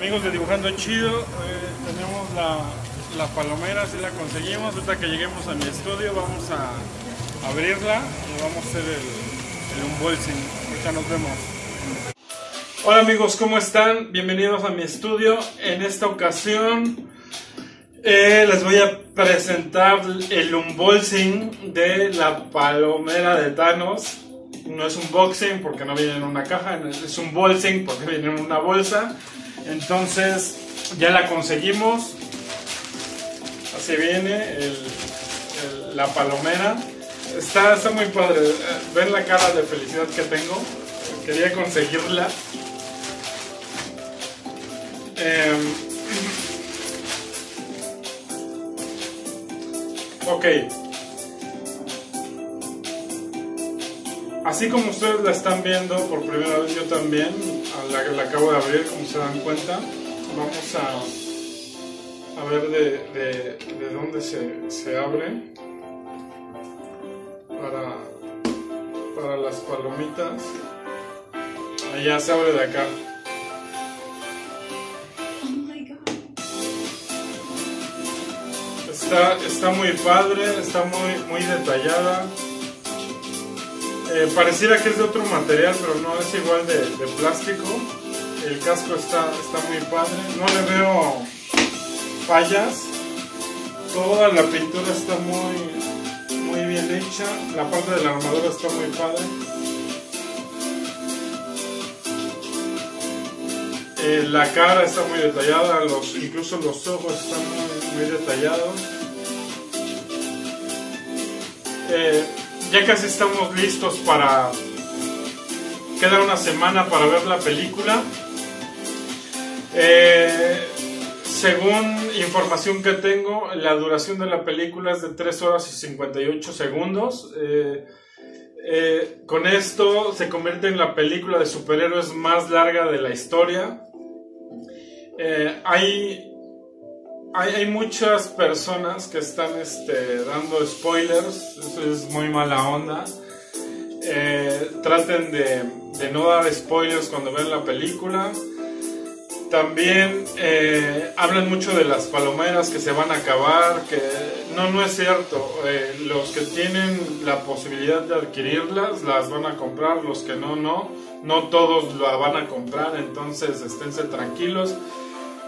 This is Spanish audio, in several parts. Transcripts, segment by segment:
pasando chido. eh, tenemos la, la palomera, si la conseguimos. Ahorita que lleguemos a mi estudio vamos a abrirla y vamos a hacer el, el unboxing. Ahorita nos vemos. Hola amigos, ¿cómo están? Bienvenidos a mi estudio. En esta ocasión eh, les voy a presentar el unboxing de la palomera de Thanos. No es un boxing porque no viene en una caja, es un bolsing porque viene en una bolsa. Entonces ya la conseguimos. Así viene el- la palomera. Está, está muy padre. Ven la cara de felicidad que tengo. Quería conseguirla. Em, ok. Así como ustedes la están viendo por primera vez, yo también la, la acabo de abrir, como se dan cuenta. Vamos a, a ver de, de- de dónde se, se abre para, para las palomitas. Allá se abre de acá. Oh my god. Está, está muy padre, está muy, muy detallada. Eh, pareciera que es de otro material, pero no es igual de, plástico. El casco está, está muy padre. No le veo fallas. Toda la pintura está muy, muy bien hecha. La parte de la armadura está muy padre. Eh, la cara está muy detallada, los, incluso los ojos están muy, muy detallados. Eh, ya casi estamos listos para... Queda una semana para ver la película. Eh, según información que tengo, la duración de la película es de 3 horas y 58 segundos. Eh, eh, con esto se convierte en la película de superhéroes más larga de la historia. Eh, hay, hay, muchas personas que están este, dando spoilers, eso es muy mala onda. Eh, traten de, de no dar spoilers cuando ven la película. También eh, hablan mucho de las palomeras que se van a acabar, que no, no es cierto. Eh, los que tienen la posibilidad de adquirirlas las van a comprar, los que no, no. No todos la van a comprar, entonces esténse tranquilos.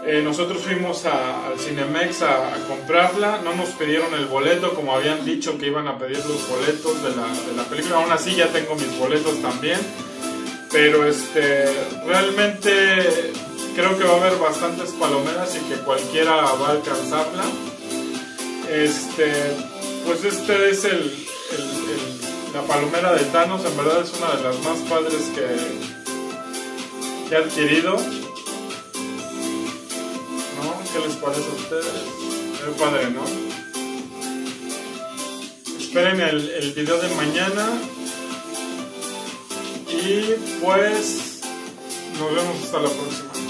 Eh, nosotros fuimos al Cinemex a, a comprarla, no nos pidieron el boleto como habían dicho que iban a pedir los boletos de la, película. Aún así ya tengo mis boletos también. Pero este, realmente creo que va a haber bastantes palomeras y que cualquiera va a alcanzarla. Este, pues este es el, la palomera de Thanos, en verdad es una de las más padres que he adquirido. ¿Qué les parece a ustedes? Es padre, ¿no? Esperen el, el video de mañana. Y pues nos vemos hasta la próxima.